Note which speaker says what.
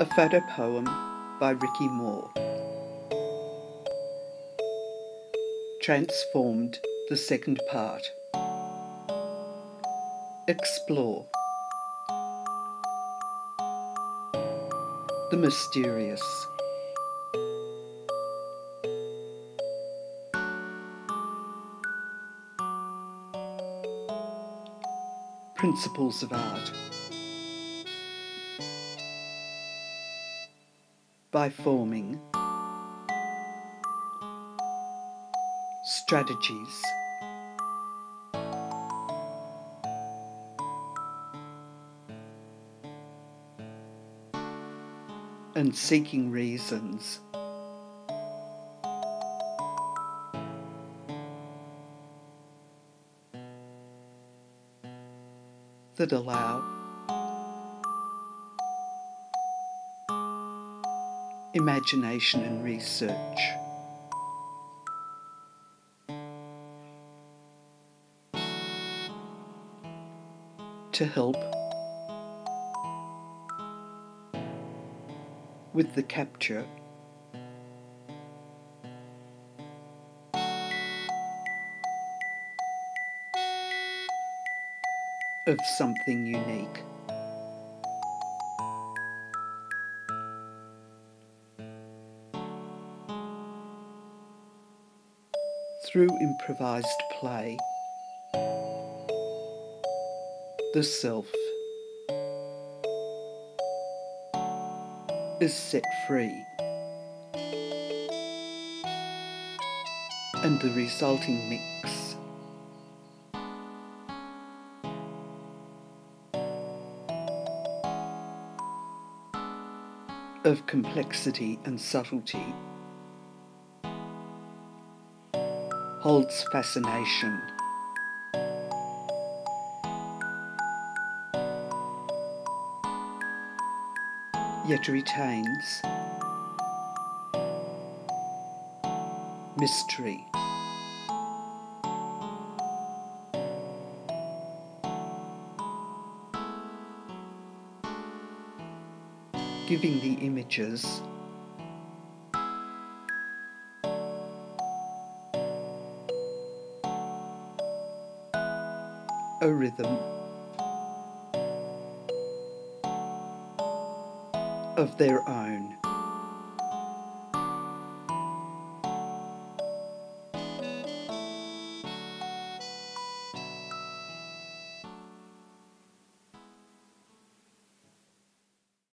Speaker 1: A photo poem by Rici Moore. Transformed, the second part. Explore. The mysterious. Principles of Art. By forming strategies. And seeking reasons. that allow imagination and research. To help with the capture of something unique. Through improvised play, the self is set free. And the resulting mix of complexity and subtlety holds fascination. Yet retains mystery. giving the images a rhythm of their own.